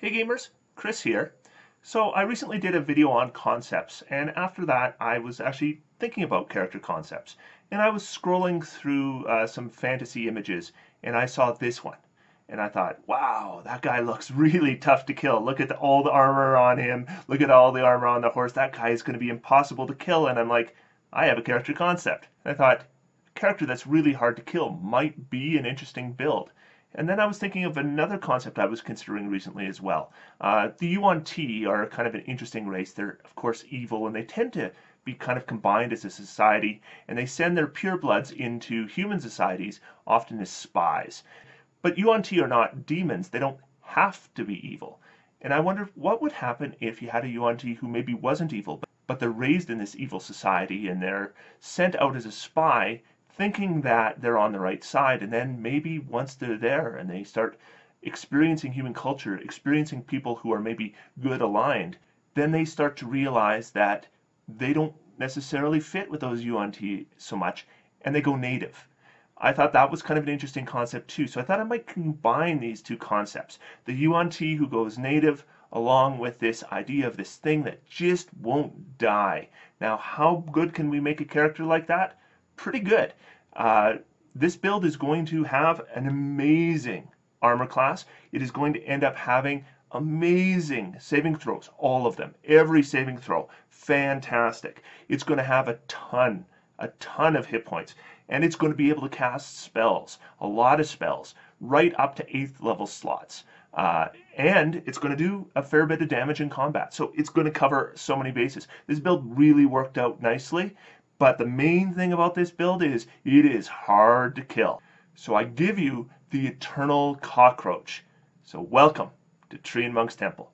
Hey gamers, Chris here. So I recently did a video on concepts and after that I was actually thinking about character concepts and I was scrolling through uh, some fantasy images and I saw this one and I thought, wow, that guy looks really tough to kill. Look at the, all the armor on him. Look at all the armor on the horse. That guy is going to be impossible to kill. And I'm like, I have a character concept. And I thought, a character that's really hard to kill might be an interesting build. And then I was thinking of another concept I was considering recently as well. Uh, the Yuan-Ti are kind of an interesting race. They're, of course, evil, and they tend to be kind of combined as a society, and they send their purebloods into human societies, often as spies. But Yuan-Ti are not demons. They don't have to be evil. And I wonder what would happen if you had a Yuan-Ti who maybe wasn't evil, but they're raised in this evil society and they're sent out as a spy thinking that they're on the right side. And then maybe once they're there and they start experiencing human culture, experiencing people who are maybe good aligned, then they start to realize that they don't necessarily fit with those Yuan-Ti so much and they go native. I thought that was kind of an interesting concept too. So I thought I might combine these two concepts. The Yuan-Ti who goes native along with this idea of this thing that just won't die. Now, how good can we make a character like that? Pretty good. Uh, this build is going to have an amazing armor class. It is going to end up having amazing saving throws, all of them, every saving throw, fantastic. It's going to have a ton, a ton of hit points, and it's going to be able to cast spells, a lot of spells, right up to 8th level slots. Uh, and it's going to do a fair bit of damage in combat. So it's going to cover so many bases. This build really worked out nicely. But the main thing about this build is it is hard to kill. So I give you the Eternal Cockroach. So welcome to Treantmonk's Temple.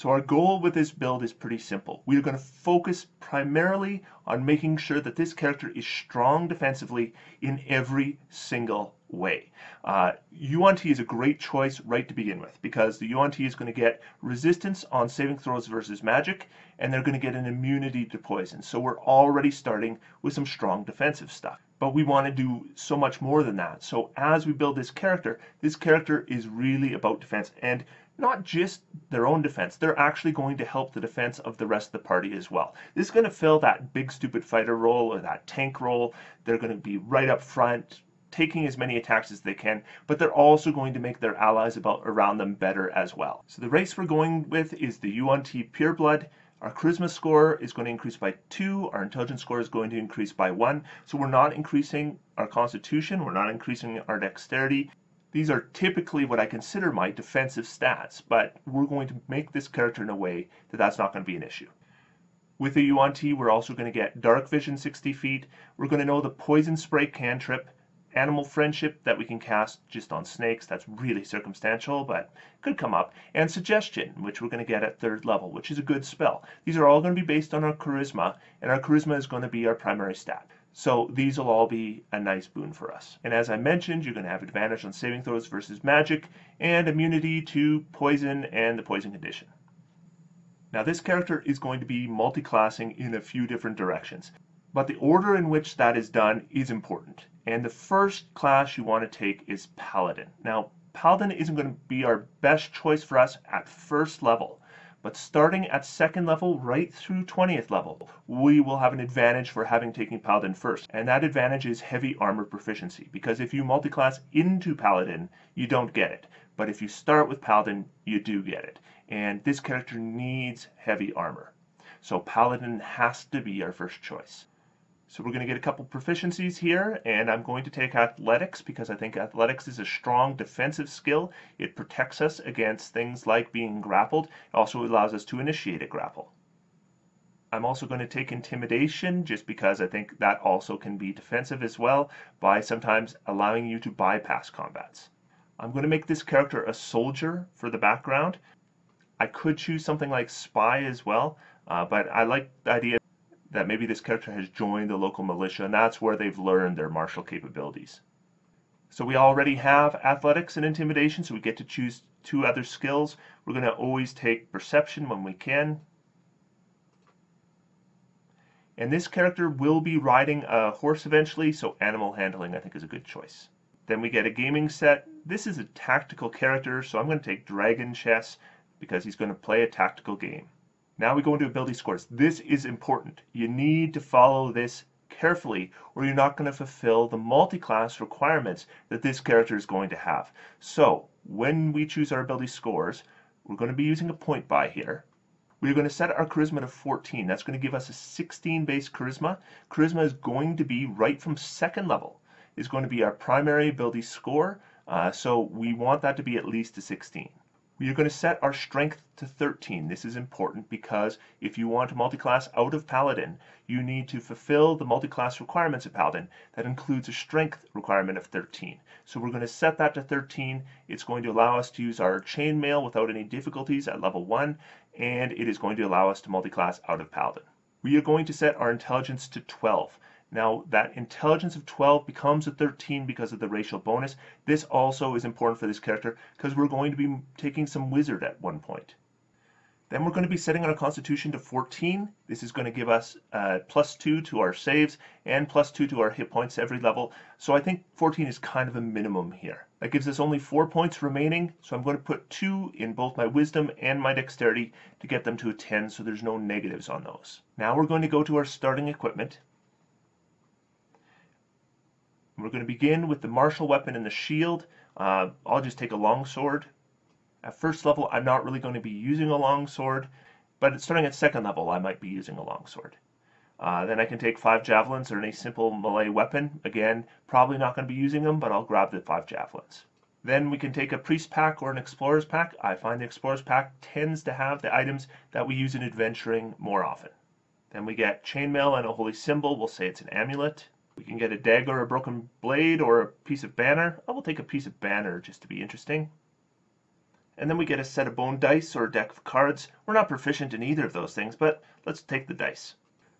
So our goal with this build is pretty simple. We are going to focus primarily on making sure that this character is strong defensively in every single way. Uh, Yuan-Ti is a great choice right to begin with because the Yuan-Ti is going to get resistance on saving throws versus magic and they're going to get an immunity to poison. So we're already starting with some strong defensive stuff. But we want to do so much more than that. So as we build this character, this character is really about defense and not just their own defense, they're actually going to help the defense of the rest of the party as well. This is going to fill that big stupid fighter role or that tank role. They're going to be right up front, taking as many attacks as they can, but they're also going to make their allies about around them better as well. So the race we're going with is the Yuan-Ti Pureblood. Our charisma score is going to increase by 2, our intelligence score is going to increase by 1. So we're not increasing our constitution, we're not increasing our dexterity. These are typically what I consider my defensive stats, but we're going to make this character in a way that that's not going to be an issue. With the Yuan-Ti, we're also going to get Dark Vision 60 feet. We're going to know the Poison Spray cantrip, Animal Friendship that we can cast just on snakes. That's really circumstantial, but could come up. And Suggestion, which we're going to get at third level, which is a good spell. These are all going to be based on our Charisma, and our Charisma is going to be our primary stat. So these will all be a nice boon for us. And as I mentioned, you're going to have advantage on saving throws versus magic, and immunity to poison and the poison condition. Now this character is going to be multi-classing in a few different directions, but the order in which that is done is important. And the first class you want to take is Paladin. Now, Paladin isn't going to be our best choice for us at first level, but starting at second level right through 20th level, we will have an advantage for having taken Paladin first. And that advantage is heavy armor proficiency, because if you multiclass into Paladin, you don't get it. But if you start with Paladin, you do get it. And this character needs heavy armor. So Paladin has to be our first choice. So we're going to get a couple proficiencies here, and I'm going to take athletics because I think athletics is a strong defensive skill. It protects us against things like being grappled. It also allows us to initiate a grapple. I'm also going to take intimidation just because I think that also can be defensive as well by sometimes allowing you to bypass combats. I'm going to make this character a soldier for the background. I could choose something like spy as well, uh, but I like the idea that maybe this character has joined the local militia and that's where they've learned their martial capabilities. So we already have athletics and intimidation, so we get to choose two other skills. We're going to always take perception when we can. And this character will be riding a horse eventually, so animal handling I think is a good choice. Then we get a gaming set. This is a tactical character, so I'm going to take Dragon Chess because he's going to play a tactical game. Now we go into ability scores. This is important. You need to follow this carefully or you're not going to fulfill the multi-class requirements that this character is going to have. So when we choose our ability scores, we're going to be using a point buy here. We're going to set our charisma to 14. That's going to give us a 16 base charisma. Charisma is going to be right from second level is going to be our primary ability score. Uh, so we want that to be at least a 16. We are going to set our strength to 13. This is important because if you want to multiclass out of Paladin, you need to fulfill the multiclass requirements of Paladin. That includes a strength requirement of 13. So we're going to set that to 13. It's going to allow us to use our chainmail without any difficulties at level 1, and it is going to allow us to multiclass out of Paladin. We are going to set our intelligence to 12. Now that intelligence of 12 becomes a 13 because of the racial bonus. This also is important for this character because we're going to be taking some wizard at one point. Then we're going to be setting our constitution to 14. This is going to give us uh, plus 2 to our saves and plus 2 to our hit points every level. So I think 14 is kind of a minimum here. That gives us only 4 points remaining. So I'm going to put 2 in both my wisdom and my dexterity to get them to a 10 so there's no negatives on those. Now we're going to go to our starting equipment. We're going to begin with the martial weapon and the shield. Uh, I'll just take a long sword. At first level, I'm not really going to be using a long sword, but starting at second level, I might be using a long sword. Uh, then I can take five javelins or any simple melee weapon. Again, probably not going to be using them, but I'll grab the five javelins. Then we can take a priest pack or an explorer's pack. I find the explorer's pack tends to have the items that we use in adventuring more often. Then we get chainmail and a holy symbol. We'll say it's an amulet. We can get a dagger a broken blade or a piece of banner. I will take a piece of banner just to be interesting. And then we get a set of bone dice or a deck of cards. We're not proficient in either of those things, but let's take the dice.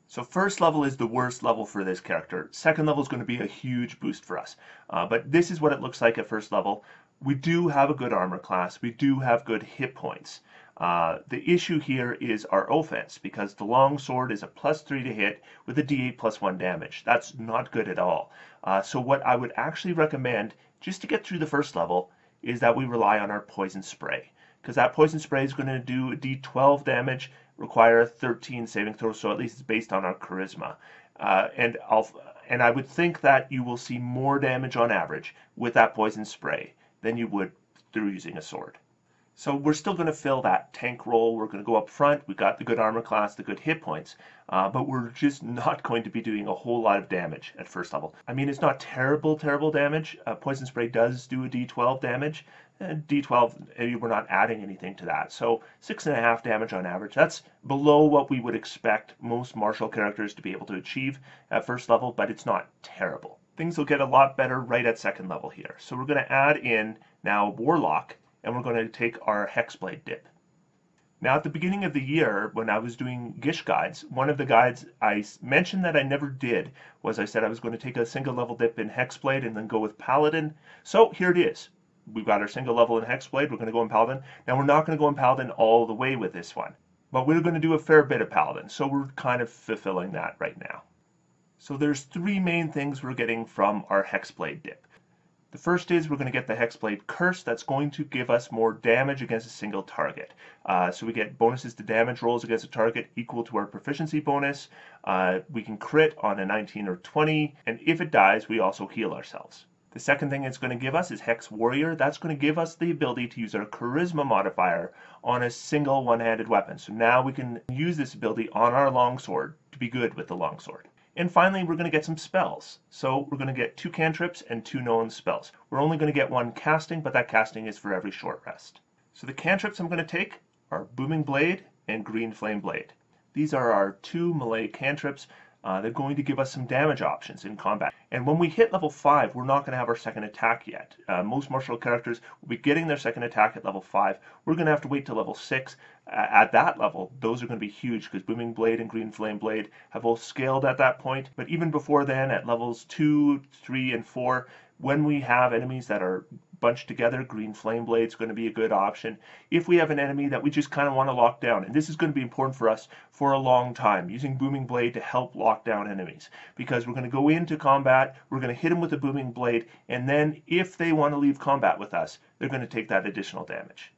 So first level is the worst level for this character. Second level is going to be a huge boost for us. Uh, but this is what it looks like at first level. We do have a good armor class. We do have good hit points. Uh, the issue here is our offense because the long sword is a plus 3 to hit with a d8 plus 1 damage. That's not good at all. Uh, so what I would actually recommend just to get through the first level is that we rely on our poison spray because that poison spray is going to do a d12 damage, require a 13 saving throw, so at least it's based on our charisma. Uh, and I'll and I would think that you will see more damage on average with that poison spray than you would through using a sword. So we're still going to fill that tank role. We're going to go up front. We've got the good armor class, the good hit points, uh, but we're just not going to be doing a whole lot of damage at first level. I mean, it's not terrible, terrible damage. Uh, Poison Spray does do a d12 damage. And d12, we're not adding anything to that. So six and a half damage on average. That's below what we would expect most martial characters to be able to achieve at first level, but it's not terrible. Things will get a lot better right at second level here. So we're going to add in now Warlock and we're going to take our Hexblade dip. Now at the beginning of the year, when I was doing Gish guides, one of the guides I mentioned that I never did was I said I was going to take a single level dip in Hexblade and then go with Paladin. So here it is. We've got our single level in Hexblade, we're going to go in Paladin. Now we're not going to go in Paladin all the way with this one, but we're going to do a fair bit of Paladin, so we're kind of fulfilling that right now. So there's three main things we're getting from our Hexblade dip. The first is we're going to get the Hexblade Curse. That's going to give us more damage against a single target. Uh, so we get bonuses to damage rolls against a target equal to our proficiency bonus. Uh, we can crit on a 19 or 20, and if it dies, we also heal ourselves. The second thing it's going to give us is Hex Warrior. That's going to give us the ability to use our Charisma modifier on a single one-handed weapon. So now we can use this ability on our longsword to be good with the longsword. And finally, we're going to get some spells. So we're going to get two cantrips and two known spells. We're only going to get one casting, but that casting is for every short rest. So the cantrips I'm going to take are Booming Blade and Green Flame Blade. These are our two melee cantrips. Uh, they're going to give us some damage options in combat. And when we hit level 5, we're not going to have our second attack yet. Uh, most martial characters will be getting their second attack at level 5. We're going to have to wait till level 6. Uh, at that level, those are going to be huge because Booming Blade and Green Flame Blade have both scaled at that point. But even before then, at levels 2, 3, and 4, when we have enemies that are bunched together, Green Flame Blade is going to be a good option. If we have an enemy that we just kind of want to lock down, and this is going to be important for us for a long time, using Booming Blade to help lock down enemies. Because we're going to go into combat, we're going to hit them with a Booming Blade, and then if they want to leave combat with us, they're going to take that additional damage.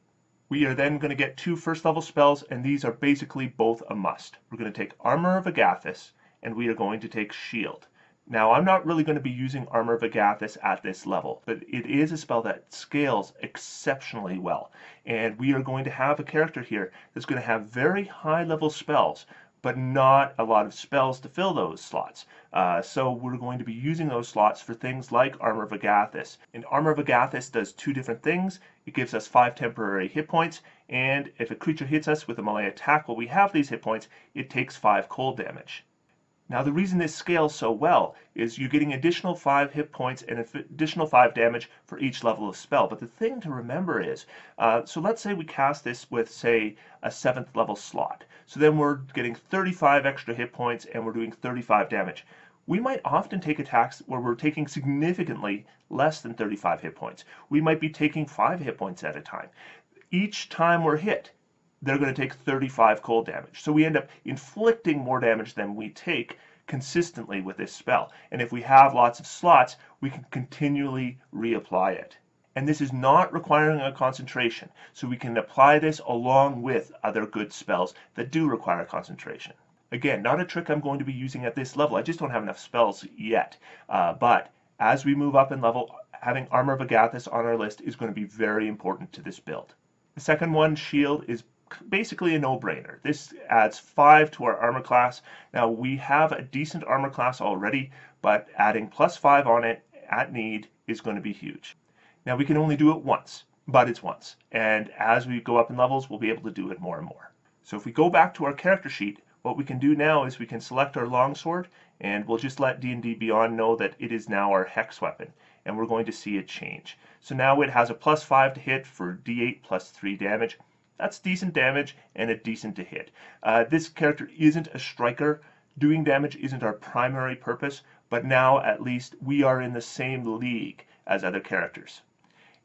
We are then going to get two first level spells, and these are basically both a must. We're going to take Armor of Agathys, and we are going to take Shield. Now, I'm not really going to be using Armor of Agathys at this level, but it is a spell that scales exceptionally well. And we are going to have a character here that's going to have very high level spells, but not a lot of spells to fill those slots. Uh, so we're going to be using those slots for things like Armor of Agathys. And Armor of Agathys does two different things. It gives us five temporary hit points, and if a creature hits us with a melee attack while we have these hit points, it takes five cold damage. Now the reason this scales so well is you're getting additional 5 hit points and additional 5 damage for each level of spell. But the thing to remember is, uh, so let's say we cast this with, say, a 7th level slot. So then we're getting 35 extra hit points and we're doing 35 damage. We might often take attacks where we're taking significantly less than 35 hit points. We might be taking 5 hit points at a time. Each time we're hit, they're going to take 35 cold damage. So we end up inflicting more damage than we take consistently with this spell. And if we have lots of slots, we can continually reapply it. And this is not requiring a concentration, so we can apply this along with other good spells that do require concentration. Again, not a trick I'm going to be using at this level. I just don't have enough spells yet. Uh, but as we move up in level, having Armor of Agathys on our list is going to be very important to this build. The second one, Shield, is basically a no-brainer. This adds 5 to our armor class. Now, we have a decent armor class already, but adding plus 5 on it at need is going to be huge. Now, we can only do it once, but it's once. And as we go up in levels, we'll be able to do it more and more. So if we go back to our character sheet, what we can do now is we can select our longsword, and we'll just let D&D Beyond know that it is now our hex weapon, and we're going to see a change. So now it has a plus 5 to hit for D8 plus 3 damage, that's decent damage and a decent to hit. Uh, this character isn't a striker. Doing damage isn't our primary purpose, but now at least we are in the same league as other characters.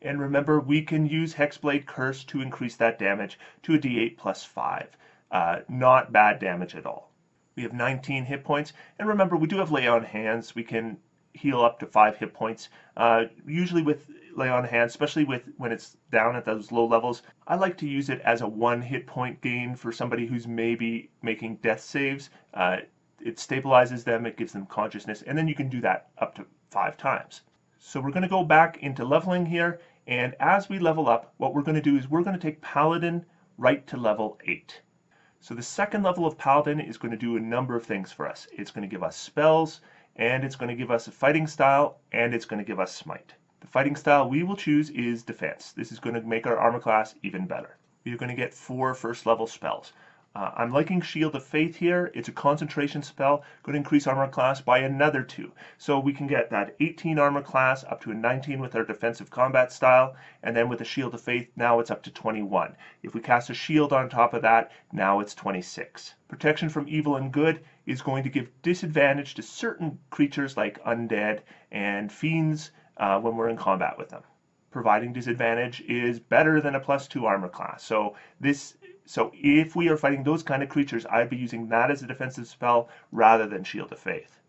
And remember, we can use Hexblade Curse to increase that damage to a d8 plus 5. Uh, not bad damage at all. We have 19 hit points, and remember, we do have Lay on Hands. We can heal up to 5 hit points. Uh, usually with lay on hands, especially with when it's down at those low levels. I like to use it as a one hit point gain for somebody who's maybe making death saves. Uh, it stabilizes them, it gives them consciousness, and then you can do that up to five times. So we're going to go back into leveling here, and as we level up, what we're going to do is we're going to take Paladin right to level 8. So the second level of Paladin is going to do a number of things for us. It's going to give us spells, and it's going to give us a fighting style, and it's going to give us smite. The fighting style we will choose is defense. This is going to make our armor class even better. Are going to get four first level spells. Uh, I'm liking Shield of Faith here. It's a concentration spell, going to increase armor class by another two. So we can get that 18 armor class up to a 19 with our defensive combat style, and then with the Shield of Faith, now it's up to 21. If we cast a shield on top of that, now it's 26. Protection from evil and good is going to give disadvantage to certain creatures like undead and fiends uh, when we're in combat with them. Providing disadvantage is better than a plus two armor class. So this, so if we are fighting those kind of creatures, I'd be using that as a defensive spell rather than Shield of Faith.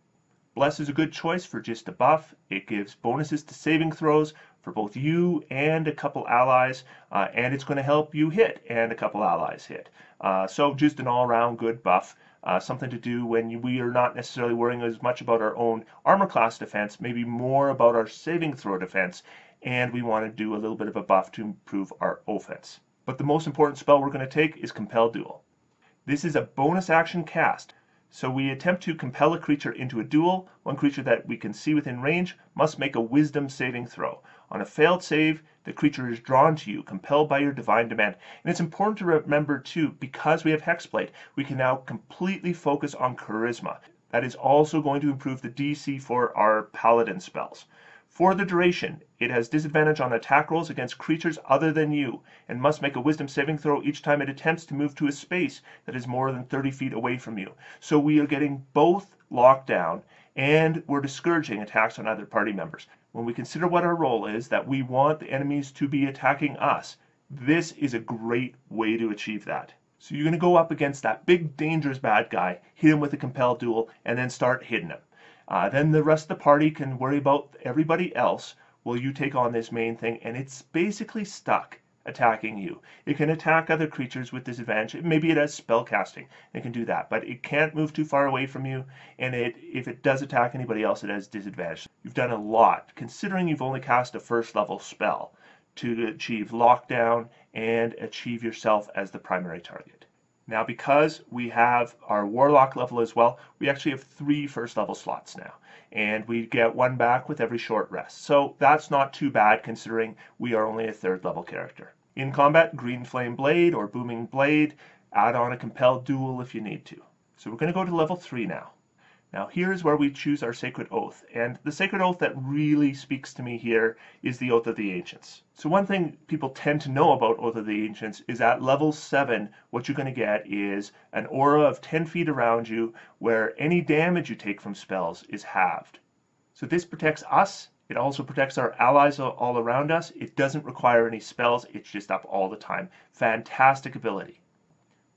Bless is a good choice for just a buff. It gives bonuses to saving throws for both you and a couple allies, uh, and it's going to help you hit and a couple allies hit. Uh, so just an all-around good buff uh, something to do when we are not necessarily worrying as much about our own armor class defense, maybe more about our saving throw defense, and we want to do a little bit of a buff to improve our offense. But the most important spell we're going to take is Compel Duel. This is a bonus action cast. So we attempt to compel a creature into a duel. One creature that we can see within range must make a wisdom saving throw. On a failed save, the creature is drawn to you, compelled by your divine demand. And it's important to remember too, because we have Hexblade, we can now completely focus on charisma. That is also going to improve the DC for our paladin spells. For the duration, it has disadvantage on attack rolls against creatures other than you, and must make a wisdom saving throw each time it attempts to move to a space that is more than 30 feet away from you. So we are getting both locked down, and we're discouraging attacks on other party members. When we consider what our role is, that we want the enemies to be attacking us, this is a great way to achieve that. So you're going to go up against that big dangerous bad guy, hit him with a compelled duel, and then start hitting him. Uh, then the rest of the party can worry about everybody else while you take on this main thing, and it's basically stuck attacking you. It can attack other creatures with disadvantage. Maybe it has spell casting. It can do that, but it can't move too far away from you. And it, if it does attack anybody else, it has disadvantage. You've done a lot, considering you've only cast a first level spell to achieve lockdown and achieve yourself as the primary target. Now, because we have our Warlock level as well, we actually have three first level slots now. And we get one back with every short rest. So that's not too bad considering we are only a third level character. In combat, Green Flame Blade or Booming Blade, add on a Compelled Duel if you need to. So we're going to go to level 3 now. Now here's where we choose our sacred oath, and the sacred oath that really speaks to me here is the Oath of the Ancients. So one thing people tend to know about Oath of the Ancients is at level 7, what you're going to get is an aura of 10 feet around you where any damage you take from spells is halved. So this protects us, it also protects our allies all around us, it doesn't require any spells, it's just up all the time. Fantastic ability.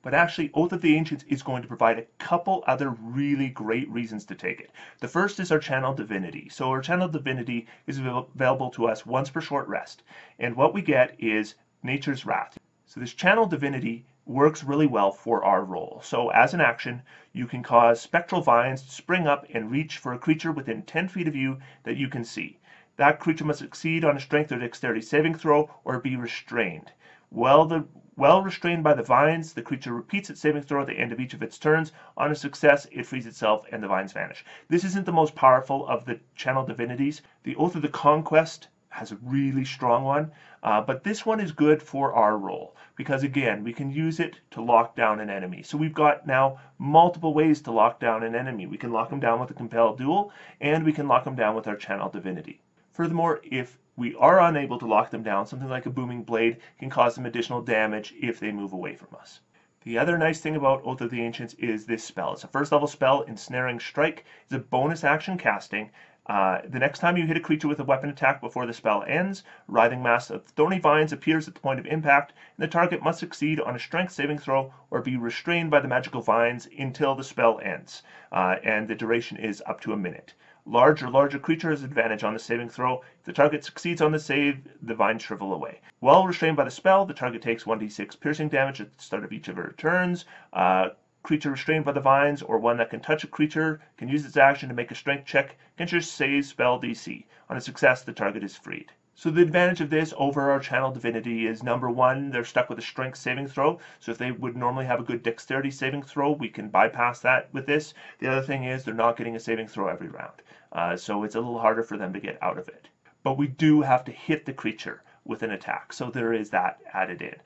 But actually, Oath of the Ancients is going to provide a couple other really great reasons to take it. The first is our channel divinity. So our channel divinity is available to us once per short rest. And what we get is Nature's Wrath. So this channel divinity works really well for our role. So as an action, you can cause spectral vines to spring up and reach for a creature within 10 feet of you that you can see. That creature must succeed on a strength or dexterity saving throw or be restrained. Well, the well restrained by the vines, the creature repeats its saving throw at the end of each of its turns. On a success, it frees itself and the vines vanish. This isn't the most powerful of the channel divinities. The Oath of the Conquest has a really strong one, uh, but this one is good for our role because again, we can use it to lock down an enemy. So we've got now multiple ways to lock down an enemy. We can lock them down with a compelled duel and we can lock them down with our channel divinity. Furthermore, if we are unable to lock them down, something like a booming blade can cause them additional damage if they move away from us. The other nice thing about Oath of the Ancients is this spell. It's a first level spell, Ensnaring Strike. It's a bonus action casting. Uh, the next time you hit a creature with a weapon attack before the spell ends, Writhing Mass of Thorny Vines appears at the point of impact, and the target must succeed on a strength saving throw or be restrained by the magical vines until the spell ends, uh, and the duration is up to a minute. Large or larger creature has advantage on the saving throw. If the target succeeds on the save, the vines shrivel away. While restrained by the spell, the target takes 1d6 piercing damage at the start of each of her turns. Uh, creature restrained by the vines or one that can touch a creature can use its action to make a strength check against your save spell DC. On a success, the target is freed. So the advantage of this over our channel divinity is number one, they're stuck with a strength saving throw. So if they would normally have a good dexterity saving throw, we can bypass that with this. The other thing is they're not getting a saving throw every round. Uh, so it's a little harder for them to get out of it. But we do have to hit the creature with an attack. So there is that added in.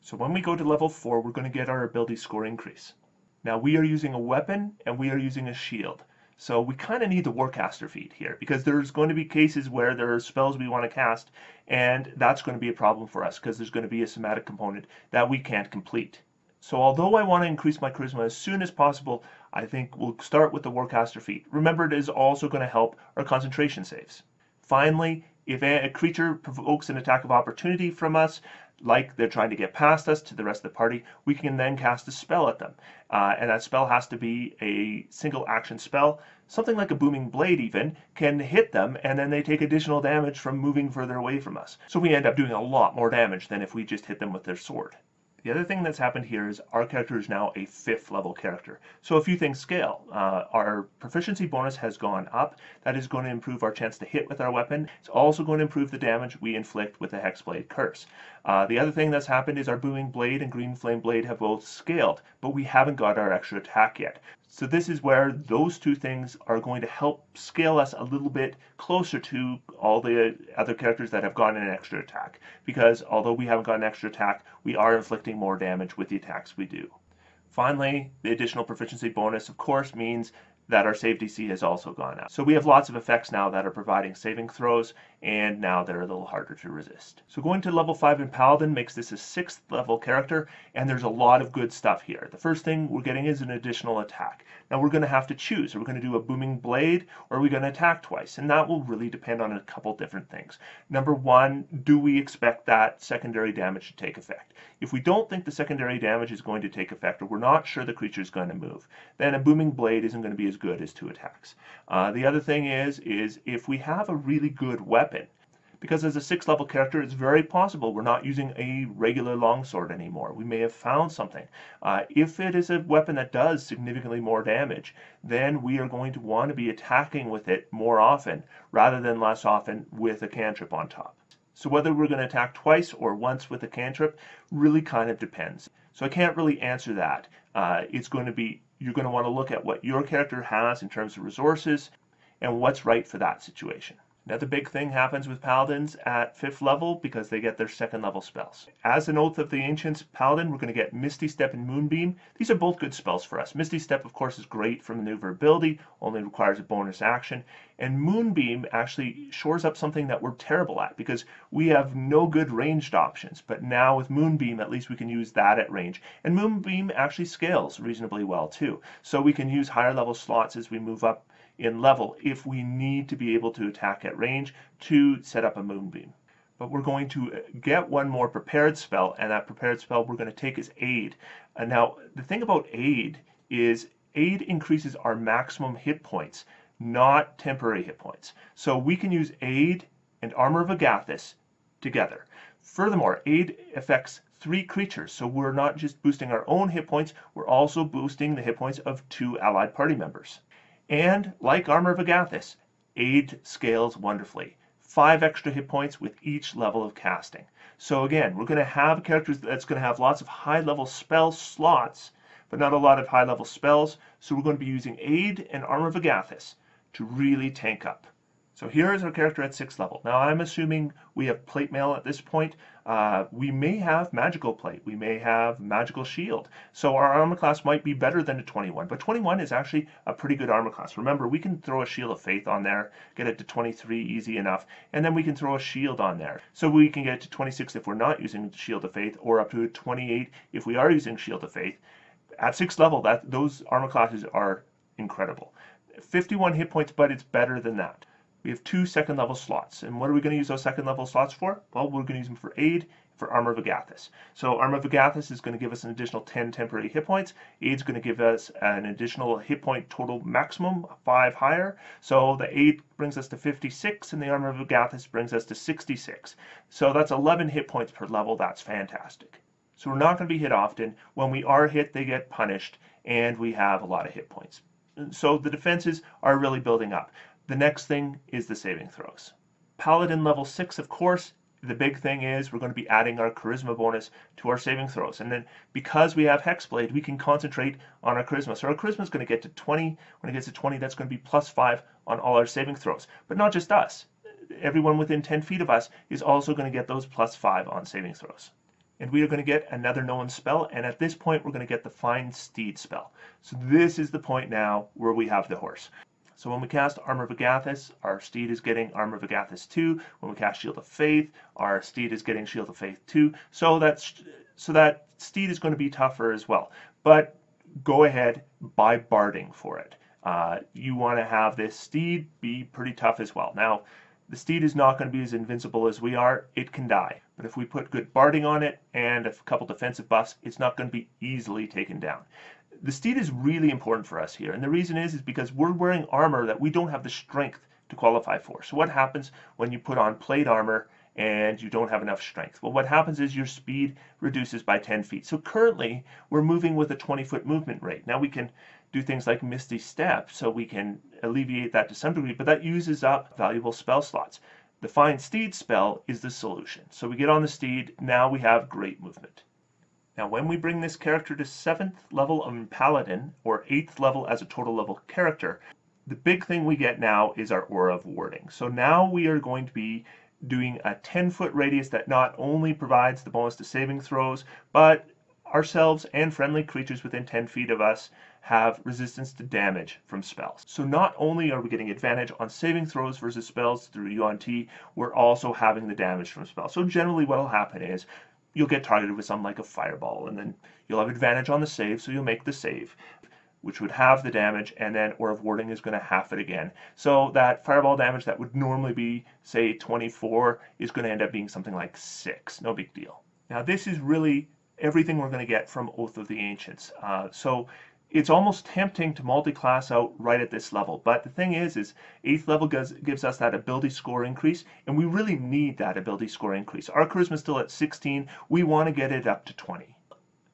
So when we go to level four, we're going to get our ability score increase. Now we are using a weapon and we are using a shield. So we kind of need the Warcaster feat here because there's going to be cases where there are spells we want to cast and that's going to be a problem for us because there's going to be a somatic component that we can't complete. So although I want to increase my charisma as soon as possible, I think we'll start with the Warcaster feat. Remember it is also going to help our concentration saves. Finally, if a creature provokes an attack of opportunity from us, like they're trying to get past us to the rest of the party, we can then cast a spell at them. Uh, and that spell has to be a single action spell. Something like a Booming Blade even can hit them and then they take additional damage from moving further away from us. So we end up doing a lot more damage than if we just hit them with their sword. The other thing that's happened here is our character is now a fifth level character. So a few things scale. Uh, our proficiency bonus has gone up. That is going to improve our chance to hit with our weapon. It's also going to improve the damage we inflict with the Hexblade Curse. Uh, the other thing that's happened is our Booming Blade and Green Flame Blade have both scaled, but we haven't got our extra attack yet. So this is where those two things are going to help scale us a little bit closer to all the other characters that have gotten an extra attack. Because although we haven't got an extra attack, we are inflicting more damage with the attacks we do. Finally, the additional proficiency bonus, of course, means that our save DC has also gone up. So we have lots of effects now that are providing saving throws, and now they're a little harder to resist. So going to level 5 in Paladin makes this a 6th level character, and there's a lot of good stuff here. The first thing we're getting is an additional attack. Now we're going to have to choose. Are we going to do a booming blade, or are we going to attack twice? And that will really depend on a couple different things. Number one, do we expect that secondary damage to take effect? If we don't think the secondary damage is going to take effect, or we're not sure the creature is going to move, then a booming blade isn't going to be as good as two attacks. Uh, the other thing is, is if we have a really good weapon, because as a sixth level character, it's very possible we're not using a regular longsword anymore. We may have found something. Uh, if it is a weapon that does significantly more damage, then we are going to want to be attacking with it more often rather than less often with a cantrip on top. So whether we're going to attack twice or once with a cantrip really kind of depends. So I can't really answer that. Uh, it's going to be, you're going to want to look at what your character has in terms of resources and what's right for that situation. Another big thing happens with paladins at 5th level because they get their second level spells. As an Oath of the Ancients paladin, we're going to get Misty Step and Moonbeam. These are both good spells for us. Misty Step, of course, is great for maneuverability, only requires a bonus action. And Moonbeam actually shores up something that we're terrible at because we have no good ranged options. But now with Moonbeam, at least we can use that at range. And Moonbeam actually scales reasonably well too. So we can use higher level slots as we move up in level if we need to be able to attack at range to set up a moonbeam. But we're going to get one more prepared spell, and that prepared spell we're going to take is Aid. And now, the thing about Aid is Aid increases our maximum hit points, not temporary hit points. So we can use Aid and Armor of Agathys together. Furthermore, Aid affects three creatures, so we're not just boosting our own hit points, we're also boosting the hit points of two allied party members. And, like Armor of Agathys, Aid scales wonderfully. Five extra hit points with each level of casting. So again, we're going to have characters that's going to have lots of high-level spell slots, but not a lot of high-level spells, so we're going to be using Aid and Armor of Agathis to really tank up. So here is our character at 6th level. Now I'm assuming we have plate mail at this point. Uh, we may have magical plate. We may have magical shield. So our armor class might be better than a 21. But 21 is actually a pretty good armor class. Remember, we can throw a shield of faith on there, get it to 23 easy enough, and then we can throw a shield on there. So we can get it to 26 if we're not using shield of faith, or up to a 28 if we are using shield of faith. At 6th level, that those armor classes are incredible. 51 hit points, but it's better than that we have two second level slots. And what are we going to use those second level slots for? Well, we're going to use them for aid, for Armor of Agathys. So Armor of Agathys is going to give us an additional 10 temporary hit points. Aid's going to give us an additional hit point total maximum, 5 higher. So the Aid brings us to 56, and the Armor of Agathys brings us to 66. So that's 11 hit points per level. That's fantastic. So we're not going to be hit often. When we are hit, they get punished, and we have a lot of hit points. So the defenses are really building up. The next thing is the saving throws. Paladin level 6, of course, the big thing is we're going to be adding our charisma bonus to our saving throws. And then because we have Hexblade, we can concentrate on our charisma. So our charisma is going to get to 20. When it gets to 20, that's going to be plus 5 on all our saving throws. But not just us. Everyone within 10 feet of us is also going to get those plus 5 on saving throws. And we are going to get another known spell. And at this point, we're going to get the Find Steed spell. So this is the point now where we have the horse. So when we cast Armor of Agathys, our steed is getting Armor of Agathys 2. When we cast Shield of Faith, our steed is getting Shield of Faith 2. So that's so that steed is going to be tougher as well. But go ahead, buy Barding for it. Uh, you want to have this steed be pretty tough as well. Now, the steed is not going to be as invincible as we are. It can die. But if we put good barding on it and a couple defensive buffs, it's not going to be easily taken down the steed is really important for us here. And the reason is, is because we're wearing armor that we don't have the strength to qualify for. So what happens when you put on plate armor and you don't have enough strength? Well, what happens is your speed reduces by 10 feet. So currently we're moving with a 20 foot movement rate. Now we can do things like Misty Step so we can alleviate that to some degree, but that uses up valuable spell slots. The Find Steed spell is the solution. So we get on the steed, now we have great movement. Now when we bring this character to 7th level of Paladin, or 8th level as a total level character, the big thing we get now is our Aura of Warding. So now we are going to be doing a 10 foot radius that not only provides the bonus to saving throws, but ourselves and friendly creatures within 10 feet of us have resistance to damage from spells. So not only are we getting advantage on saving throws versus spells through Yuan-Ti, we're also having the damage from spells. So generally what will happen is you'll get targeted with something like a fireball and then you'll have advantage on the save, so you'll make the save which would have the damage, and then Aura of Warding is going to half it again. So that fireball damage that would normally be, say, 24 is going to end up being something like 6. No big deal. Now this is really everything we're going to get from Oath of the Ancients. Uh, so it's almost tempting to multi-class out right at this level. But the thing is, is 8th level gives, gives us that ability score increase, and we really need that ability score increase. Our charisma is still at 16. We want to get it up to 20.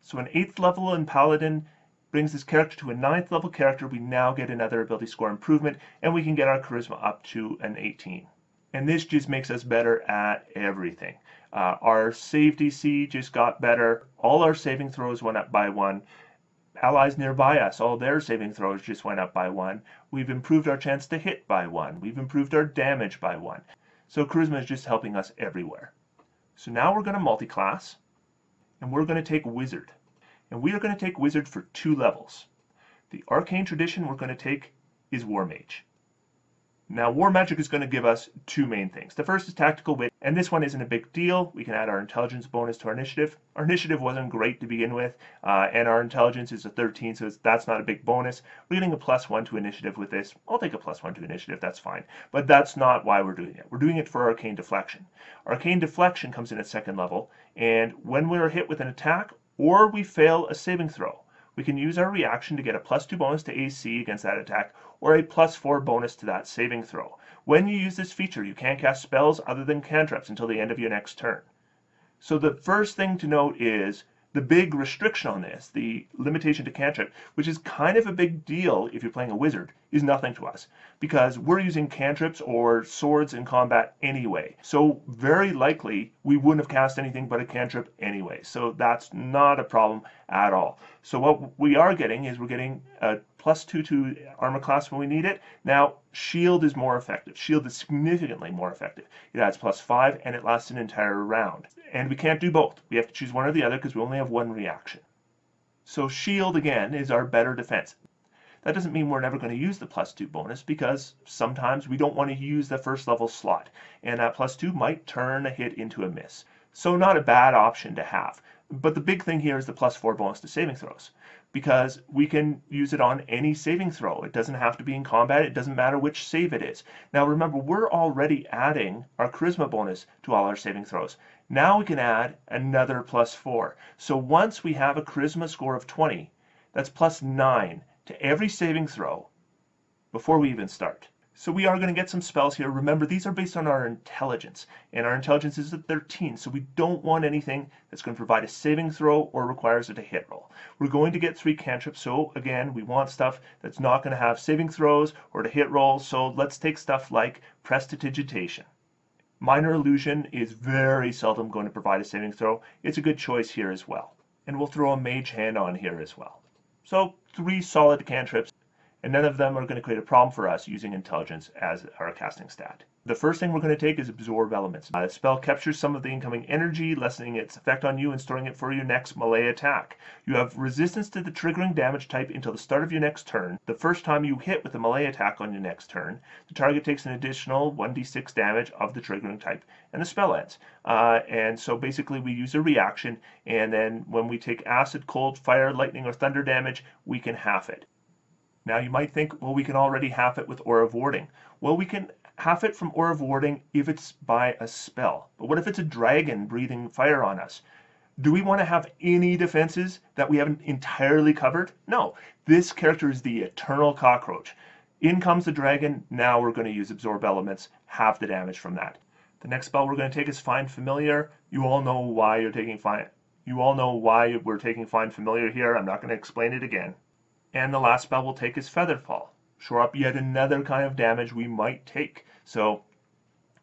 So an 8th level in Paladin brings this character to a 9th level character. We now get another ability score improvement, and we can get our charisma up to an 18. And this just makes us better at everything. Uh, our save DC just got better. All our saving throws went up by one allies nearby us, all their saving throws just went up by one. We've improved our chance to hit by one. We've improved our damage by one. So Charisma is just helping us everywhere. So now we're going to multi-class, and we're going to take Wizard. And we are going to take Wizard for two levels. The Arcane Tradition we're going to take is War Mage. Now, War Magic is going to give us two main things. The first is Tactical Wit, and this one isn't a big deal. We can add our Intelligence bonus to our Initiative. Our Initiative wasn't great to begin with, uh, and our Intelligence is a 13, so that's not a big bonus. We're getting a plus 1 to Initiative with this. I'll take a plus 1 to Initiative, that's fine. But that's not why we're doing it. We're doing it for Arcane Deflection. Arcane Deflection comes in at second level, and when we're hit with an attack, or we fail a saving throw, we can use our reaction to get a plus 2 bonus to AC against that attack, or a plus 4 bonus to that saving throw. When you use this feature, you can't cast spells other than cantrips until the end of your next turn. So the first thing to note is the big restriction on this, the limitation to cantrip, which is kind of a big deal if you're playing a wizard, is nothing to us because we're using cantrips or swords in combat anyway. So very likely we wouldn't have cast anything but a cantrip anyway. So that's not a problem at all. So what we are getting is we're getting a plus two to armor class when we need it. Now shield is more effective. Shield is significantly more effective. It adds plus five and it lasts an entire round. And we can't do both. We have to choose one or the other because we only have one reaction. So shield again is our better defense. That doesn't mean we're never going to use the plus two bonus because sometimes we don't want to use the first level slot and that plus two might turn a hit into a miss. So not a bad option to have. But the big thing here is the plus four bonus to saving throws because we can use it on any saving throw. It doesn't have to be in combat. It doesn't matter which save it is. Now remember, we're already adding our charisma bonus to all our saving throws. Now we can add another plus four. So once we have a charisma score of 20, that's plus nine to every saving throw before we even start. So we are going to get some spells here. Remember, these are based on our intelligence, and our intelligence is at 13, so we don't want anything that's going to provide a saving throw or requires it to hit roll. We're going to get three cantrips, so again, we want stuff that's not going to have saving throws or to hit rolls, so let's take stuff like Prestidigitation. Minor Illusion is very seldom going to provide a saving throw. It's a good choice here as well. And we'll throw a Mage Hand on here as well. So three solid cantrips and none of them are going to create a problem for us using intelligence as our casting stat. The first thing we're going to take is absorb elements. Uh, the spell captures some of the incoming energy, lessening its effect on you and storing it for your next melee attack. You have resistance to the triggering damage type until the start of your next turn. The first time you hit with a melee attack on your next turn, the target takes an additional 1d6 damage of the triggering type, and the spell ends. Uh, and so basically we use a reaction, and then when we take acid, cold, fire, lightning, or thunder damage, we can half it. Now you might think, well, we can already half it with Aura of Warding. Well, we can half it from Aura of Warding if it's by a spell. But what if it's a dragon breathing fire on us? Do we want to have any defenses that we haven't entirely covered? No. This character is the eternal cockroach. In comes the dragon, now we're going to use Absorb Elements, half the damage from that. The next spell we're going to take is Find Familiar. You all know why you're taking Find... You all know why we're taking Find Familiar here. I'm not going to explain it again. And the last spell we'll take is Featherfall. Shore up yet another kind of damage we might take. So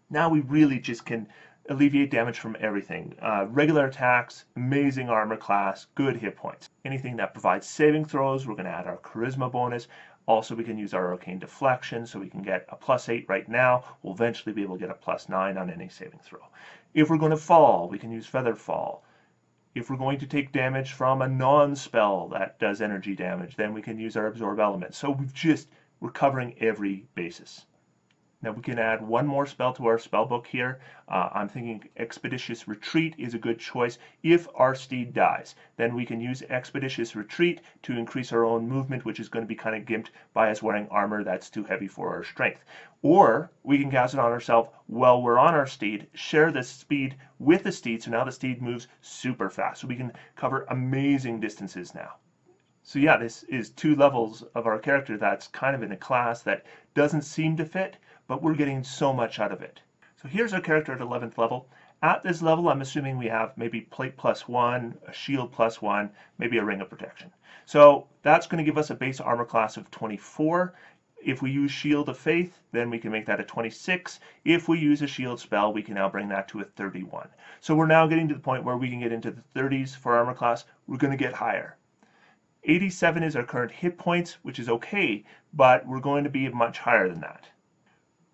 now we really just can alleviate damage from everything. Uh, regular attacks, amazing armor class, good hit points. Anything that provides saving throws, we're going to add our charisma bonus. Also, we can use our arcane deflection, so we can get a plus 8 right now. We'll eventually be able to get a plus 9 on any saving throw. If we're going to fall, we can use feather fall. If we're going to take damage from a non-spell that does energy damage, then we can use our absorb element. So we've just, we're covering every basis. Now we can add one more spell to our spell book here. Uh, I'm thinking Expeditious Retreat is a good choice. If our steed dies, then we can use Expeditious Retreat to increase our own movement, which is going to be kind of gimped by us wearing armor that's too heavy for our strength. Or we can cast it on ourselves while we're on our steed, share the speed with the steed, so now the steed moves super fast. So we can cover amazing distances now. So yeah, this is two levels of our character that's kind of in a class that doesn't seem to fit, but we're getting so much out of it. So here's our character at 11th level. At this level, I'm assuming we have maybe plate plus one, a shield plus one, maybe a ring of protection. So that's going to give us a base armor class of 24. If we use Shield of Faith, then we can make that a 26. If we use a shield spell, we can now bring that to a 31. So we're now getting to the point where we can get into the 30s for armor class. We're going to get higher. 87 is our current hit points, which is okay, but we're going to be much higher than that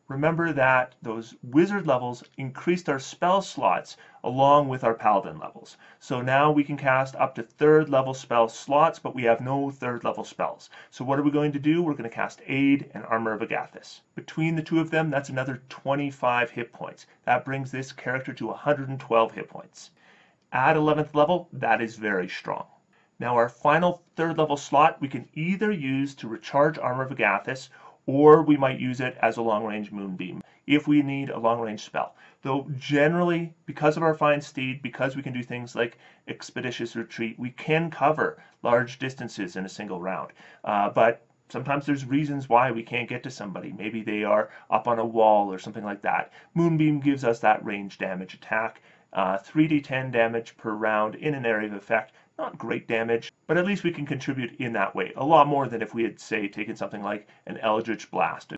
remember that those wizard levels increased our spell slots along with our paladin levels. So now we can cast up to third level spell slots, but we have no third level spells. So what are we going to do? We're going to cast Aid and Armor of Agathys. Between the two of them, that's another 25 hit points. That brings this character to 112 hit points. At 11th level, that is very strong. Now our final third level slot we can either use to recharge Armor of Agathys or we might use it as a long-range moonbeam if we need a long-range spell. Though generally, because of our Find Steed, because we can do things like expeditious retreat, we can cover large distances in a single round. Uh, but sometimes there's reasons why we can't get to somebody. Maybe they are up on a wall or something like that. Moonbeam gives us that range damage attack. Uh, 3d10 damage per round in an area of effect not great damage, but at least we can contribute in that way. A lot more than if we had, say, taken something like an Eldritch Blast.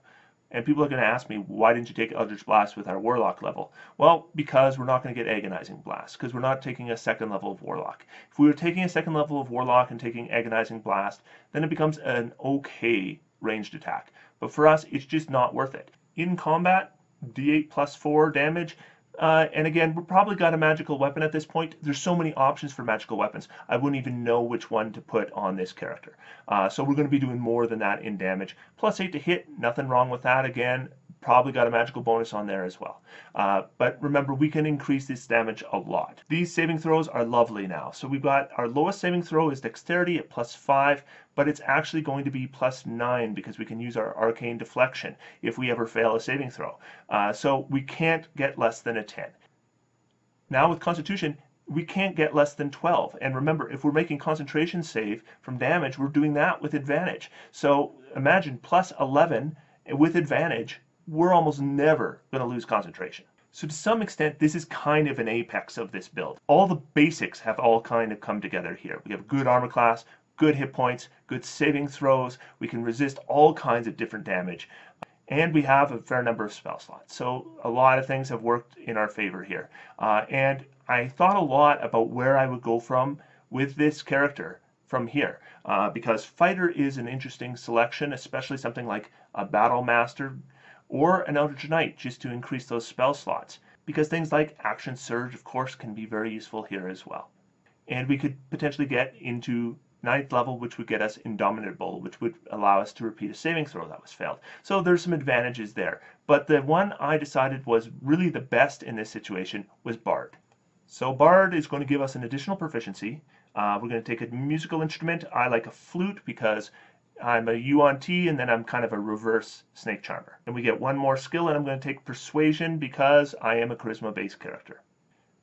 And people are going to ask me, why didn't you take Eldritch Blast with our Warlock level? Well, because we're not going to get Agonizing Blast, because we're not taking a second level of Warlock. If we were taking a second level of Warlock and taking Agonizing Blast, then it becomes an okay ranged attack. But for us, it's just not worth it. In combat, D8 plus 4 damage, uh, and again, we've probably got a magical weapon at this point. There's so many options for magical weapons. I wouldn't even know which one to put on this character. Uh, so we're going to be doing more than that in damage. Plus 8 to hit, nothing wrong with that. Again, probably got a magical bonus on there as well. Uh, but remember, we can increase this damage a lot. These saving throws are lovely now. So we've got our lowest saving throw is dexterity at plus 5, but it's actually going to be plus 9 because we can use our arcane deflection if we ever fail a saving throw. Uh, so we can't get less than a 10. Now with Constitution, we can't get less than 12. And remember, if we're making concentration save from damage, we're doing that with advantage. So imagine plus 11 with advantage we're almost never going to lose concentration. So to some extent, this is kind of an apex of this build. All the basics have all kind of come together here. We have good armor class, good hit points, good saving throws, we can resist all kinds of different damage, and we have a fair number of spell slots. So a lot of things have worked in our favor here. Uh, and I thought a lot about where I would go from with this character from here uh, because fighter is an interesting selection, especially something like a battle master or an Eldritch Knight just to increase those spell slots, because things like Action Surge, of course, can be very useful here as well. And we could potentially get into ninth level, which would get us Indomitable, which would allow us to repeat a saving throw that was failed. So there's some advantages there. But the one I decided was really the best in this situation was Bard. So Bard is going to give us an additional proficiency. Uh, we're going to take a musical instrument. I like a flute because I'm a Yuan-ti, and then I'm kind of a reverse Snake Charmer. And we get one more skill, and I'm going to take Persuasion because I am a Charisma-based character.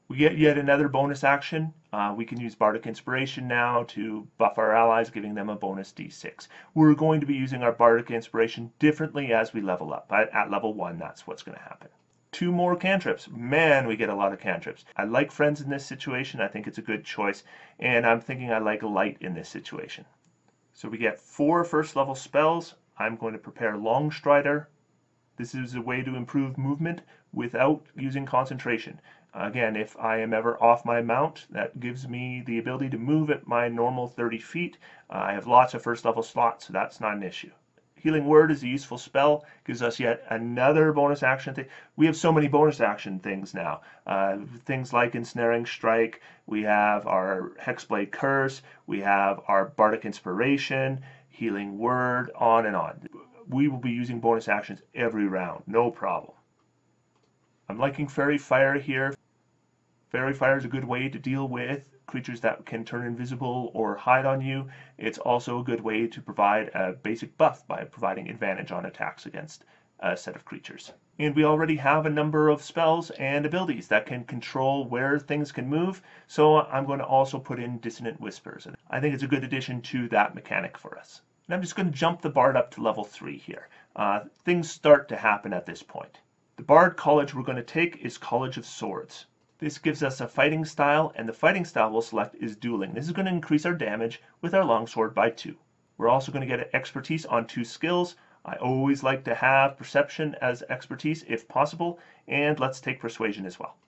We get yet another bonus action. Uh, we can use Bardic Inspiration now to buff our allies, giving them a bonus d6. We're going to be using our Bardic Inspiration differently as we level up. At, at level 1, that's what's going to happen two more cantrips. Man, we get a lot of cantrips. I like friends in this situation. I think it's a good choice. And I'm thinking I like light in this situation. So we get four first level spells. I'm going to prepare Longstrider. This is a way to improve movement without using concentration. Again, if I am ever off my mount, that gives me the ability to move at my normal 30 feet. Uh, I have lots of first level slots, so that's not an issue. Healing Word is a useful spell, gives us yet another bonus action thing. We have so many bonus action things now. Uh, things like Ensnaring Strike, we have our Hexblade Curse, we have our Bardic Inspiration, Healing Word, on and on. We will be using bonus actions every round, no problem. I'm liking Faerie Fire here. Faerie Fire is a good way to deal with creatures that can turn invisible or hide on you. It's also a good way to provide a basic buff by providing advantage on attacks against a set of creatures. And we already have a number of spells and abilities that can control where things can move, so I'm going to also put in Dissonant Whispers. I think it's a good addition to that mechanic for us. And I'm just going to jump the Bard up to level 3 here. Uh, things start to happen at this point. The Bard College we're going to take is College of Swords. This gives us a fighting style, and the fighting style we'll select is dueling. This is going to increase our damage with our longsword by 2. We're also going to get expertise on two skills. I always like to have perception as expertise if possible, and let's take persuasion as well.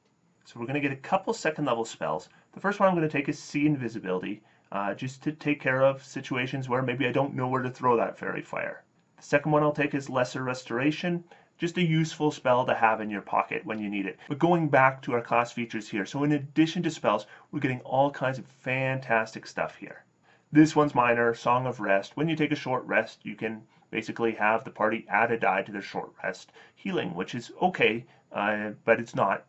So we're going to get a couple second level spells. The first one I'm going to take is See Invisibility, uh, just to take care of situations where maybe I don't know where to throw that Faerie Fire. The second one I'll take is Lesser Restoration just a useful spell to have in your pocket when you need it. But going back to our class features here, so in addition to spells, we're getting all kinds of fantastic stuff here. This one's minor, Song of Rest. When you take a short rest, you can basically have the party add a die to their short rest healing, which is okay, uh, but it's not,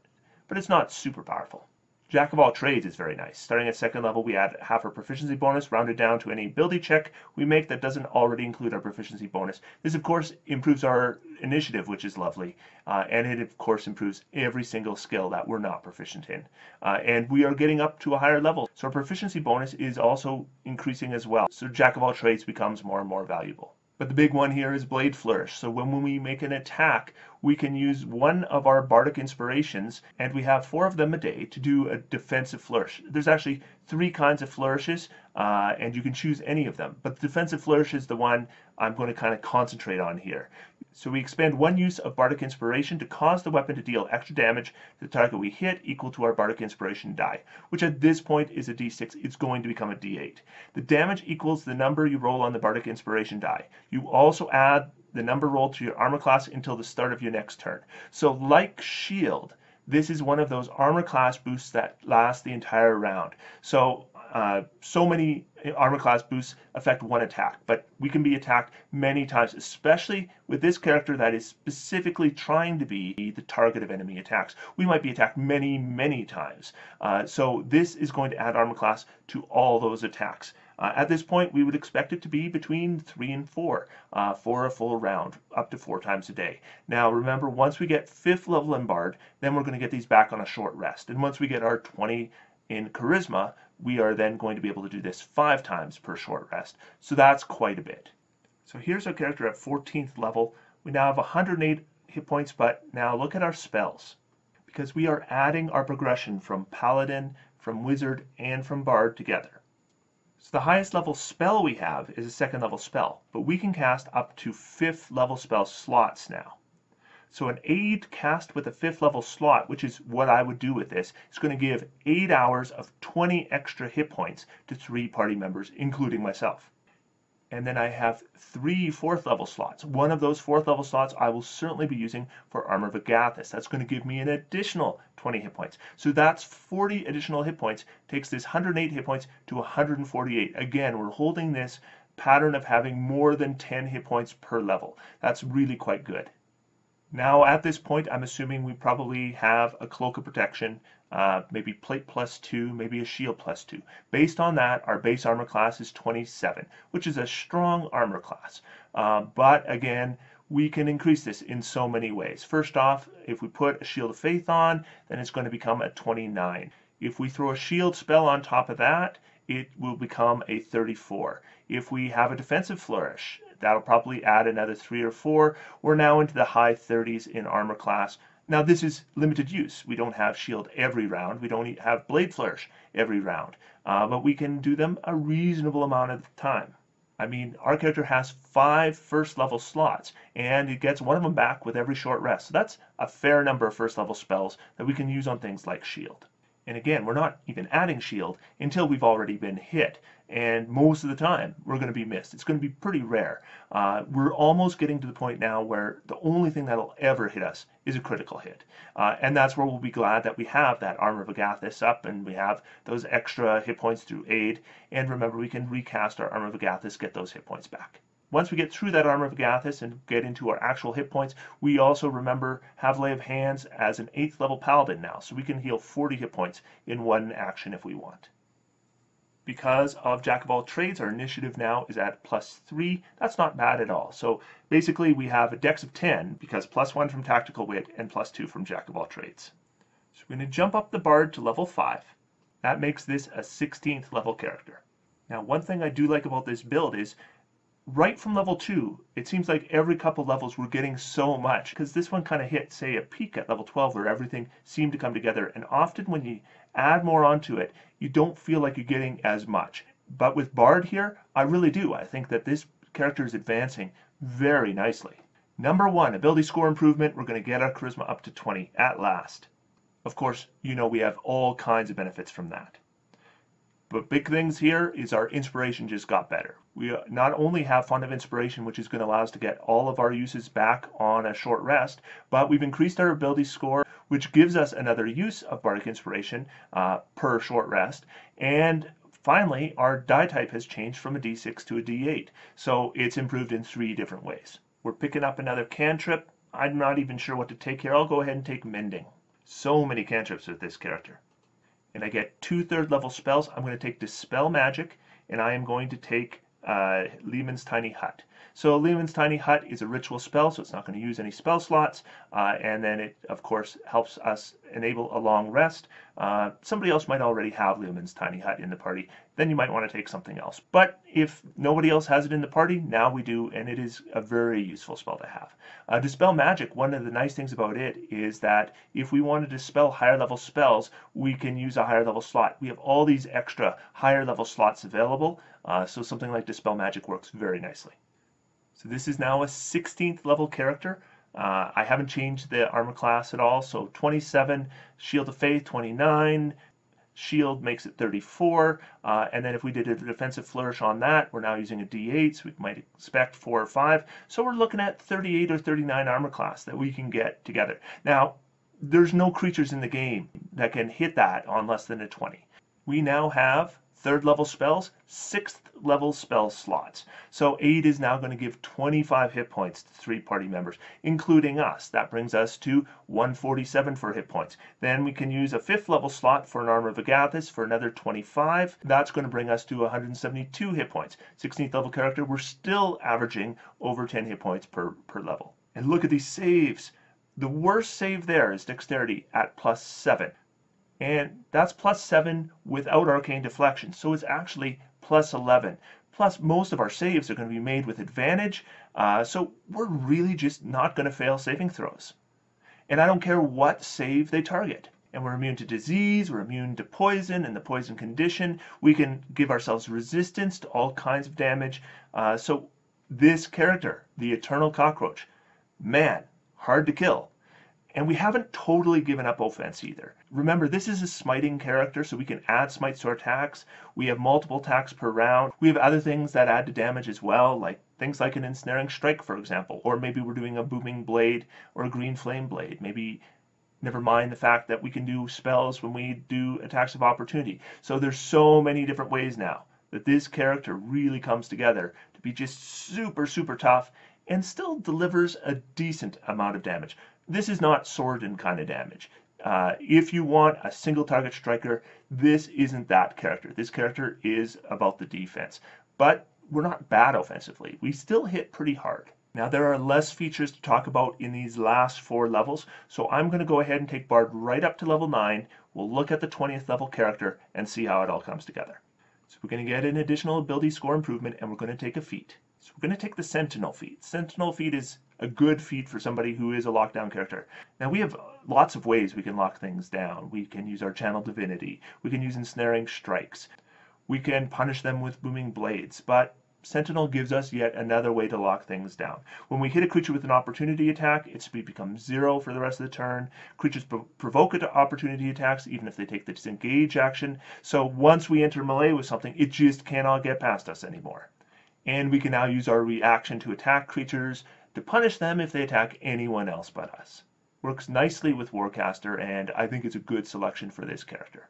but it's not super powerful. Jack of all trades is very nice. Starting at second level, we add half our proficiency bonus, rounded down to any ability check we make that doesn't already include our proficiency bonus. This, of course, improves our initiative, which is lovely, uh, and it, of course, improves every single skill that we're not proficient in. Uh, and we are getting up to a higher level, so our proficiency bonus is also increasing as well. So Jack of all trades becomes more and more valuable. But the big one here is Blade Flourish. So when, when we make an attack, we can use one of our Bardic Inspirations, and we have four of them a day to do a defensive flourish. There's actually three kinds of flourishes, uh, and you can choose any of them. But the defensive flourish is the one I'm going to kind of concentrate on here. So we expend one use of Bardic Inspiration to cause the weapon to deal extra damage to the target we hit equal to our Bardic Inspiration die, which at this point is a d6. It's going to become a d8. The damage equals the number you roll on the Bardic Inspiration die. You also add the number rolled to your armor class until the start of your next turn. So like Shield, this is one of those armor class boosts that last the entire round. So uh, so many armor class boosts affect one attack, but we can be attacked many times, especially with this character that is specifically trying to be the target of enemy attacks. We might be attacked many, many times. Uh, so this is going to add armor class to all those attacks. Uh, at this point, we would expect it to be between three and four uh, for a full round, up to four times a day. Now, remember, once we get fifth level in Bard, then we're going to get these back on a short rest. And once we get our 20 in Charisma, we are then going to be able to do this five times per short rest. So that's quite a bit. So here's our character at 14th level. We now have 108 hit points, but now look at our spells. Because we are adding our progression from Paladin, from Wizard, and from Bard together. So the highest level spell we have is a second level spell, but we can cast up to fifth level spell slots now. So an aid cast with a fifth level slot, which is what I would do with this, is going to give 8 hours of 20 extra hit points to three party members, including myself. And then I have three fourth level slots. One of those fourth level slots I will certainly be using for Armor of Agathys. That's going to give me an additional 20 hit points. So that's 40 additional hit points. Takes this 108 hit points to 148. Again, we're holding this pattern of having more than 10 hit points per level. That's really quite good. Now at this point, I'm assuming we probably have a cloak of protection, uh, maybe plate plus two, maybe a shield plus two. Based on that, our base armor class is 27, which is a strong armor class. Uh, but again, we can increase this in so many ways. First off, if we put a shield of faith on, then it's going to become a 29. If we throw a shield spell on top of that, it will become a 34. If we have a defensive flourish, That'll probably add another three or four. We're now into the high 30s in armor class. Now this is limited use. We don't have shield every round. We don't have blade flourish every round. Uh, but we can do them a reasonable amount of time. I mean, our character has five first level slots, and it gets one of them back with every short rest. So that's a fair number of first level spells that we can use on things like shield. And again, we're not even adding shield until we've already been hit. And most of the time, we're going to be missed. It's going to be pretty rare. Uh, we're almost getting to the point now where the only thing that'll ever hit us is a critical hit. Uh, and that's where we'll be glad that we have that Armor of Agathys up and we have those extra hit points through aid. And remember, we can recast our Armor of Agathys, get those hit points back. Once we get through that Armor of Agathys and get into our actual hit points, we also remember have Lay of Hands as an 8th level Paladin now, so we can heal 40 hit points in one action if we want. Because of Jack of all trades, our initiative now is at plus 3. That's not bad at all. So basically we have a dex of 10 because plus 1 from Tactical Wit and plus 2 from Jack of all trades. So we're going to jump up the Bard to level 5. That makes this a 16th level character. Now one thing I do like about this build is right from level 2, it seems like every couple levels we're getting so much because this one kind of hit, say, a peak at level 12 where everything seemed to come together. And often when you add more onto it, you don't feel like you're getting as much. But with Bard here, I really do. I think that this character is advancing very nicely. Number one, ability score improvement. We're going to get our charisma up to 20 at last. Of course, you know we have all kinds of benefits from that. But big things here is our inspiration just got better. We uh, not only have Font of Inspiration, which is going to allow us to get all of our uses back on a short rest, but we've increased our ability score, which gives us another use of Bardic Inspiration uh, per short rest. And finally, our die type has changed from a D6 to a D8. So it's improved in three different ways. We're picking up another cantrip. I'm not even sure what to take here. I'll go ahead and take Mending. So many cantrips with this character and I get two third level spells, I'm going to take Dispel Magic, and I am going to take uh, Leomund's Tiny Hut. So Leomund's Tiny Hut is a ritual spell, so it's not going to use any spell slots, uh, and then it, of course, helps us enable a long rest. Uh, somebody else might already have Leomund's Tiny Hut in the party, then you might want to take something else. But if nobody else has it in the party, now we do, and it is a very useful spell to have. Uh, Dispel Magic, one of the nice things about it is that if we want to dispel higher level spells, we can use a higher level slot. We have all these extra higher level slots available, uh, so something like Dispel Magic works very nicely. So this is now a 16th level character. Uh, I haven't changed the armor class at all, so 27, Shield of Faith 29, Shield makes it 34, uh, and then if we did a defensive flourish on that, we're now using a D8, so we might expect 4 or 5. So we're looking at 38 or 39 armor class that we can get together. Now, there's no creatures in the game that can hit that on less than a 20. We now have third level spells, sixth level spell slots. So aid is now going to give 25 hit points to three party members, including us. That brings us to 147 for hit points. Then we can use a fifth level slot for an Armor of Agathys for another 25. That's going to bring us to 172 hit points. 16th level character, we're still averaging over 10 hit points per, per level. And look at these saves. The worst save there is dexterity at plus 7 and that's plus 7 without arcane deflection, so it's actually plus 11. Plus, most of our saves are going to be made with advantage, uh, so we're really just not going to fail saving throws. And I don't care what save they target. And we're immune to disease, we're immune to poison and the poison condition. We can give ourselves resistance to all kinds of damage. Uh, so this character, the Eternal Cockroach, man, hard to kill. And we haven't totally given up offense either. Remember, this is a smiting character, so we can add smites to our attacks. We have multiple attacks per round. We have other things that add to damage as well, like things like an ensnaring strike, for example. Or maybe we're doing a booming blade or a green flame blade. Maybe never mind the fact that we can do spells when we do attacks of opportunity. So there's so many different ways now that this character really comes together to be just super, super tough and still delivers a decent amount of damage. This is not Sordin kind of damage. Uh, if you want a single target striker, this isn't that character. This character is about the defense. But we're not bad offensively. We still hit pretty hard. Now there are less features to talk about in these last four levels, so I'm going to go ahead and take Bard right up to level 9. We'll look at the 20th level character and see how it all comes together. So we're going to get an additional ability score improvement and we're going to take a feat. So we're going to take the Sentinel feat. Sentinel feat is a good feat for somebody who is a lockdown character. Now we have lots of ways we can lock things down. We can use our channel divinity. We can use ensnaring strikes. We can punish them with booming blades. But Sentinel gives us yet another way to lock things down. When we hit a creature with an opportunity attack, its speed becomes zero for the rest of the turn. Creatures provoke opportunity attacks even if they take the disengage action. So once we enter melee with something, it just cannot get past us anymore. And we can now use our reaction to attack creatures to punish them if they attack anyone else but us. Works nicely with Warcaster, and I think it's a good selection for this character.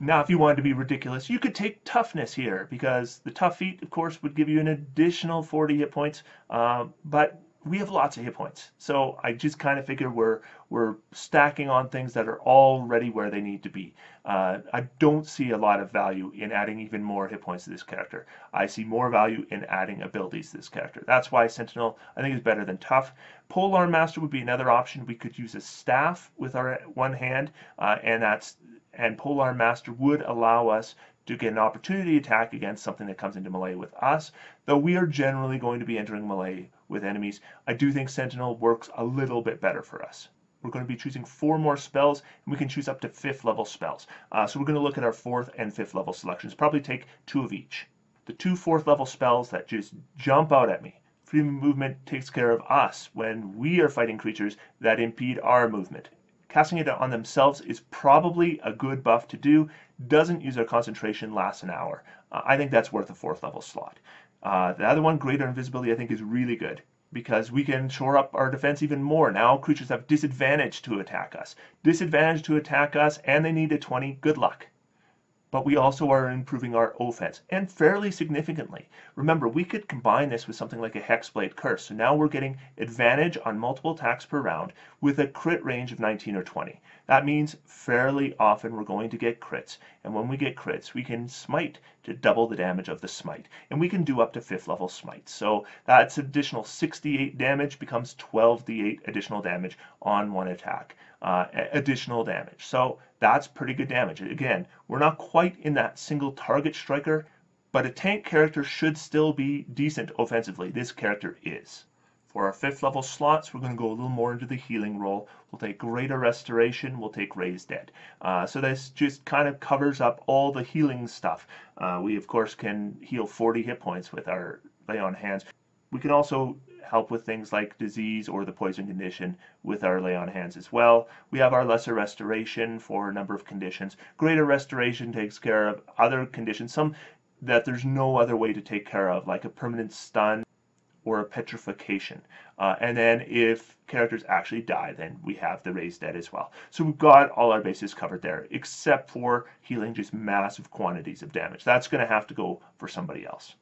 Now, if you wanted to be ridiculous, you could take toughness here because the tough feat, of course, would give you an additional 40 hit points. Uh, but we have lots of hit points, so I just kind of figure we're we're stacking on things that are already where they need to be. Uh, I don't see a lot of value in adding even more hit points to this character. I see more value in adding abilities to this character. That's why Sentinel I think is better than Tough. Polearm Master would be another option. We could use a staff with our one hand, uh, and that's and Polearm Master would allow us to get an opportunity attack against something that comes into melee with us, though we are generally going to be entering melee with enemies. I do think Sentinel works a little bit better for us. We're going to be choosing four more spells, and we can choose up to fifth level spells. Uh, so we're going to look at our fourth and fifth level selections, probably take two of each. The two fourth level spells that just jump out at me. Freedom of movement takes care of us when we are fighting creatures that impede our movement casting it on themselves is probably a good buff to do. Doesn't use our concentration, lasts an hour. Uh, I think that's worth a fourth level slot. Uh, the other one, greater invisibility, I think is really good because we can shore up our defense even more. Now creatures have disadvantage to attack us. Disadvantage to attack us, and they need a 20. Good luck but we also are improving our offense, and fairly significantly. Remember, we could combine this with something like a Hexblade Curse, so now we're getting advantage on multiple attacks per round with a crit range of 19 or 20. That means fairly often we're going to get crits, and when we get crits, we can smite to double the damage of the smite, and we can do up to 5th level smite. So that's additional 68 damage becomes 12d8 additional damage on one attack uh, additional damage. So that's pretty good damage. Again, we're not quite in that single target striker, but a tank character should still be decent offensively. This character is. For our fifth level slots, we're going to go a little more into the healing role. We'll take Greater Restoration, we'll take Raise Dead. Uh, so this just kind of covers up all the healing stuff. Uh, we, of course, can heal 40 hit points with our Lay on Hands. We can also help with things like disease or the poison condition with our lay on hands as well. We have our lesser restoration for a number of conditions. Greater restoration takes care of other conditions, some that there's no other way to take care of, like a permanent stun or a petrification. Uh, and then if characters actually die, then we have the raised dead as well. So we've got all our bases covered there, except for healing just massive quantities of damage. That's going to have to go for somebody else.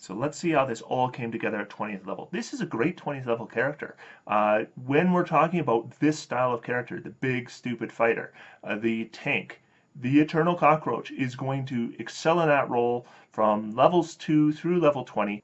So let's see how this all came together at 20th level. This is a great 20th level character. Uh, when we're talking about this style of character, the big stupid fighter, uh, the tank, the Eternal Cockroach is going to excel in that role from levels 2 through level 20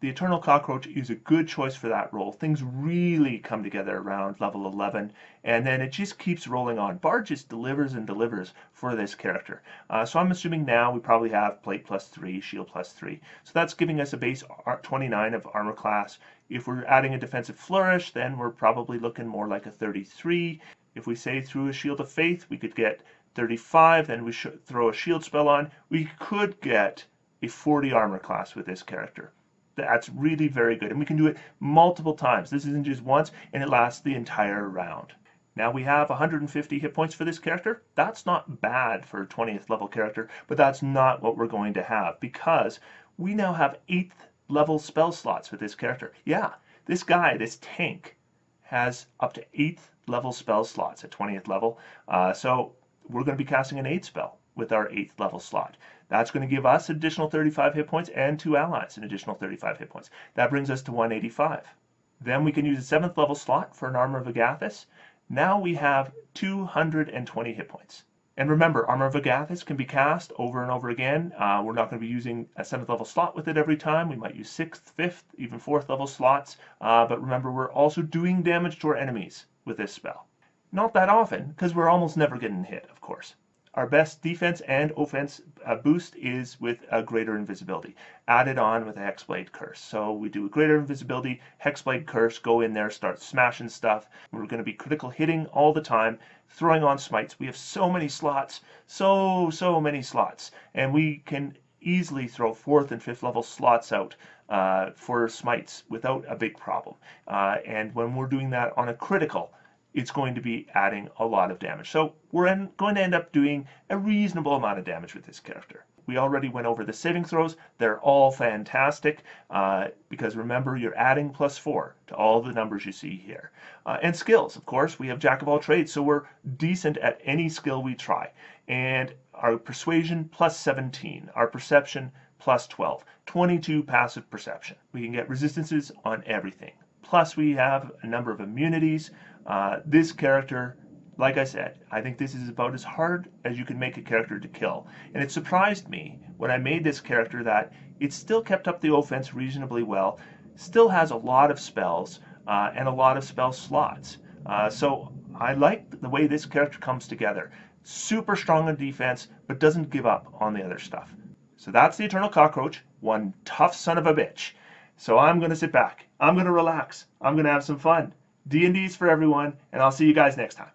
the Eternal Cockroach is a good choice for that role. Things really come together around level 11, and then it just keeps rolling on. Bard just delivers and delivers for this character. Uh, so I'm assuming now we probably have plate plus 3, shield plus 3. So that's giving us a base 29 of armor class. If we're adding a defensive flourish, then we're probably looking more like a 33. If we say through a shield of faith, we could get 35, then we should throw a shield spell on. We could get a 40 armor class with this character. That's really very good. And we can do it multiple times. This isn't just once, and it lasts the entire round. Now we have 150 hit points for this character. That's not bad for a 20th level character, but that's not what we're going to have because we now have 8th level spell slots with this character. Yeah, this guy, this tank, has up to 8th level spell slots at 20th level. Uh, so we're going to be casting an 8th spell with our 8th level slot. That's going to give us additional 35 hit points and two allies an additional 35 hit points. That brings us to 185. Then we can use a 7th level slot for an Armor of Agathys. Now we have 220 hit points. And remember, Armor of Agathys can be cast over and over again. Uh, we're not going to be using a 7th level slot with it every time. We might use 6th, 5th, even 4th level slots. Uh, but remember, we're also doing damage to our enemies with this spell. Not that often, because we're almost never getting hit, of course. Our best defense and offense uh, boost is with a greater invisibility, added on with a Hexblade Curse. So we do a greater invisibility, Hexblade Curse, go in there, start smashing stuff. We're going to be critical hitting all the time, throwing on smites. We have so many slots, so, so many slots. And we can easily throw fourth and fifth level slots out uh, for smites without a big problem. Uh, and when we're doing that on a critical, it's going to be adding a lot of damage. So we're going to end up doing a reasonable amount of damage with this character. We already went over the saving throws. They're all fantastic uh, because remember, you're adding plus four to all the numbers you see here. Uh, and skills, of course, we have jack of all trades, so we're decent at any skill we try. And our persuasion plus 17, our perception plus 12, 22 passive perception. We can get resistances on everything. Plus we have a number of immunities. Uh, this character like I said, I think this is about as hard as you can make a character to kill. And it surprised me when I made this character that it still kept up the offense reasonably well, still has a lot of spells, uh, and a lot of spell slots. Uh, so I like the way this character comes together. Super strong on defense, but doesn't give up on the other stuff. So that's the Eternal Cockroach, one tough son of a bitch. So I'm going to sit back. I'm going to relax. I'm going to have some fun. D&D's for everyone, and I'll see you guys next time.